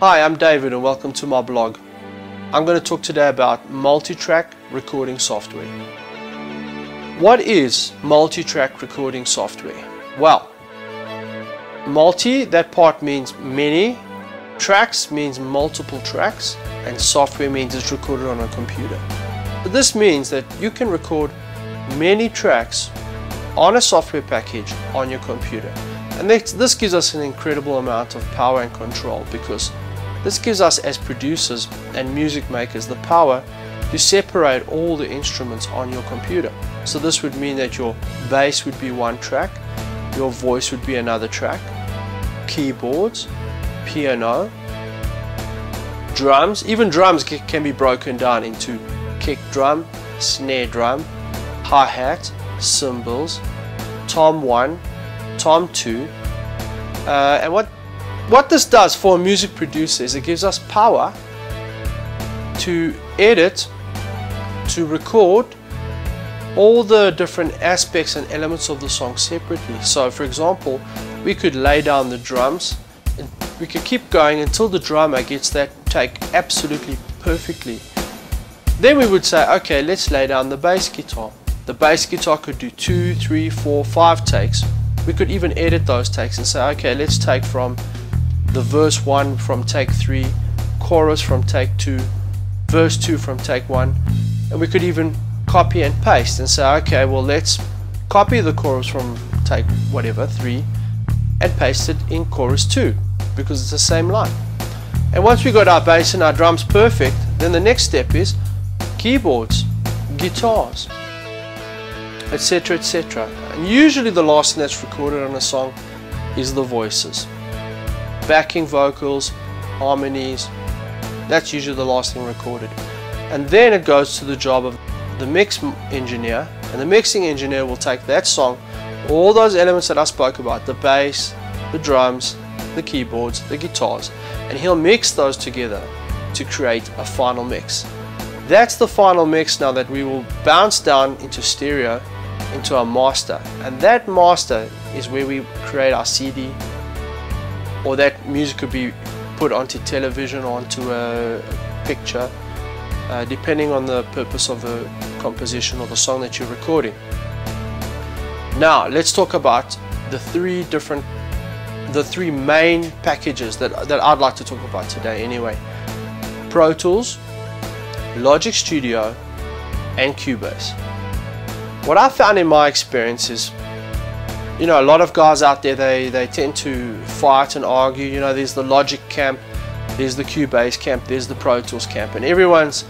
Hi, I'm David and welcome to my blog. I'm going to talk today about multi-track recording software. What is multi-track recording software? Well, multi, that part means many, tracks means multiple tracks, and software means it's recorded on a computer. But this means that you can record many tracks on a software package on your computer. And this gives us an incredible amount of power and control because this gives us as producers and music makers the power to separate all the instruments on your computer. So this would mean that your bass would be one track, your voice would be another track, keyboards, piano, drums, even drums can be broken down into kick drum, snare drum, hi-hat, cymbals, tom 1, tom 2, uh, and what what this does for a music producer is it gives us power to edit, to record all the different aspects and elements of the song separately. So for example, we could lay down the drums and we could keep going until the drummer gets that take absolutely perfectly. Then we would say, okay, let's lay down the bass guitar. The bass guitar could do two, three, four, five takes. We could even edit those takes and say, okay, let's take from the verse 1 from take 3, chorus from take 2, verse 2 from take 1, and we could even copy and paste and say, okay, well, let's copy the chorus from take whatever, 3, and paste it in chorus 2 because it's the same line. And once we got our bass and our drums perfect, then the next step is keyboards, guitars, etc. etc. And usually the last thing that's recorded on a song is the voices backing vocals, harmonies. That's usually the last thing recorded. And then it goes to the job of the mix engineer, and the mixing engineer will take that song, all those elements that I spoke about, the bass, the drums, the keyboards, the guitars, and he'll mix those together to create a final mix. That's the final mix now that we will bounce down into stereo into our master and that master is where we create our CD or that music could be put onto television or onto a picture uh, depending on the purpose of the composition or the song that you're recording. Now let's talk about the three different the three main packages that, that I'd like to talk about today anyway. Pro Tools, Logic Studio and Cubase. What I found in my experience is you know, a lot of guys out there, they, they tend to fight and argue. You know, there's the Logic camp, there's the Cubase camp, there's the Pro Tools camp, and everyone's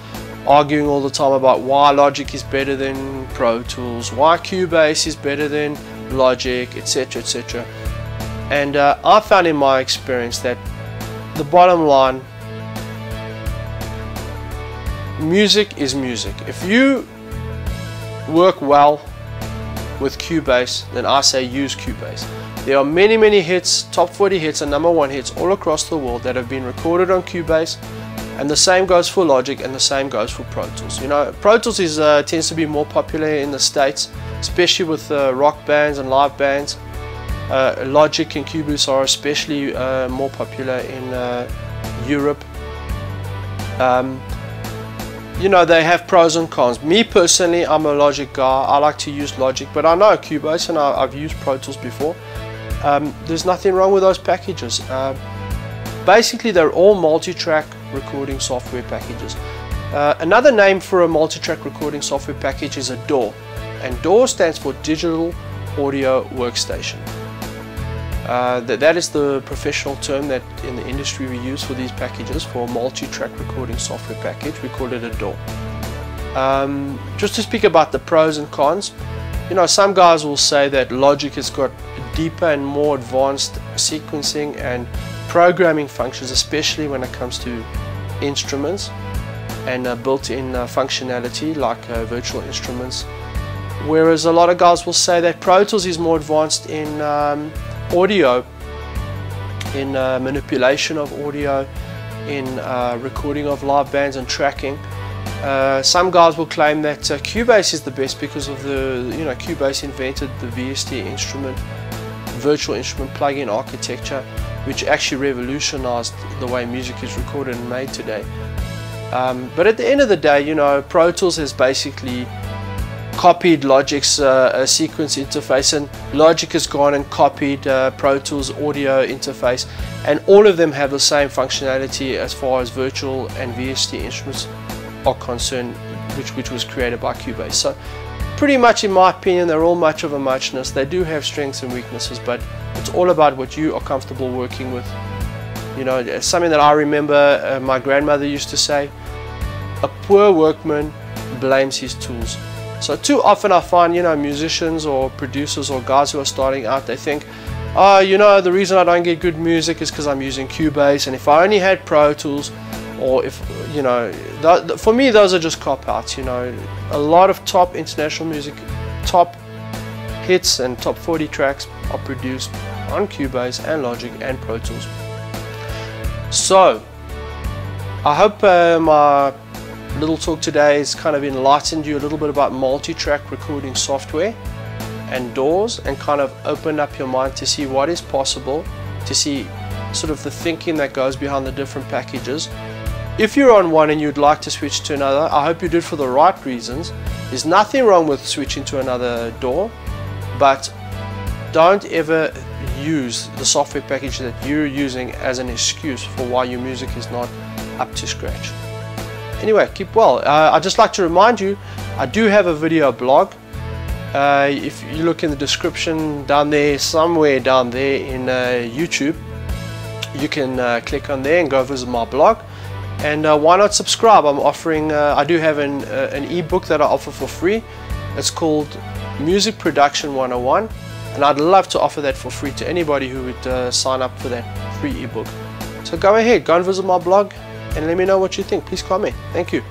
arguing all the time about why Logic is better than Pro Tools, why Cubase is better than Logic, etc., etc. And uh, I found in my experience that the bottom line, music is music. If you work well with Cubase, then I say use Cubase. There are many, many hits, top 40 hits and number one hits all across the world that have been recorded on Cubase and the same goes for Logic and the same goes for Pro Tools. You know, Pro Tools is, uh, tends to be more popular in the States, especially with uh, rock bands and live bands. Uh, Logic and Cubase are especially uh, more popular in uh, Europe. Um, you know, they have pros and cons. Me personally, I'm a Logic guy. I like to use Logic, but I know Cubase and I, have used Pro Tools before. Um, there's nothing wrong with those packages. Uh, basically, they're all multi-track recording software packages. Uh, another name for a multi-track recording software package is a DAW, and DAW stands for Digital Audio Workstation. Uh, that, that is the professional term that in the industry we use for these packages for a multi-track recording software package. We call it a DAW. Um, just to speak about the pros and cons, you know, some guys will say that Logic has got deeper and more advanced sequencing and programming functions, especially when it comes to instruments and uh, built-in uh, functionality like uh, virtual instruments. Whereas a lot of guys will say that Pro Tools is more advanced in um, audio, in uh, manipulation of audio, in uh, recording of live bands and tracking. Uh, some guys will claim that uh, Cubase is the best because of the, you know, Cubase invented the VST instrument, virtual instrument plug-in architecture, which actually revolutionized the way music is recorded and made today. Um, but at the end of the day, you know, Pro Tools has basically copied Logic's uh, sequence interface and Logic has gone and copied uh, Pro Tools audio interface and all of them have the same functionality as far as virtual and VST instruments are concerned which, which was created by Cubase. So pretty much in my opinion they're all much of a muchness. They do have strengths and weaknesses but it's all about what you are comfortable working with. You know, something that I remember uh, my grandmother used to say, a poor workman blames his tools. So too often I find, you know, musicians or producers or guys who are starting out, they think, oh, you know, the reason I don't get good music is because I'm using Cubase and if I only had Pro Tools or if, you know, th for me those are just cop-outs, you know. A lot of top international music, top hits and top 40 tracks are produced on Cubase and Logic and Pro Tools. So, I hope uh, my little talk today has kind of enlightened you a little bit about multi-track recording software and DAWs and kind of opened up your mind to see what is possible, to see sort of the thinking that goes behind the different packages. If you're on one and you'd like to switch to another, I hope you did for the right reasons. There's nothing wrong with switching to another DAW, but don't ever use the software package that you're using as an excuse for why your music is not up to scratch. Anyway, keep well. Uh, I'd just like to remind you, I do have a video blog. Uh, if you look in the description down there, somewhere down there in uh, YouTube, you can uh, click on there and go visit my blog. And uh, why not subscribe? I'm offering, I do have an, an ebook that I offer for free. It's called Music Production 101 and I'd love to offer that for free to anybody who would uh, sign up for that free ebook. So go ahead, go and visit my blog and let me know what you think. Please comment. Thank you.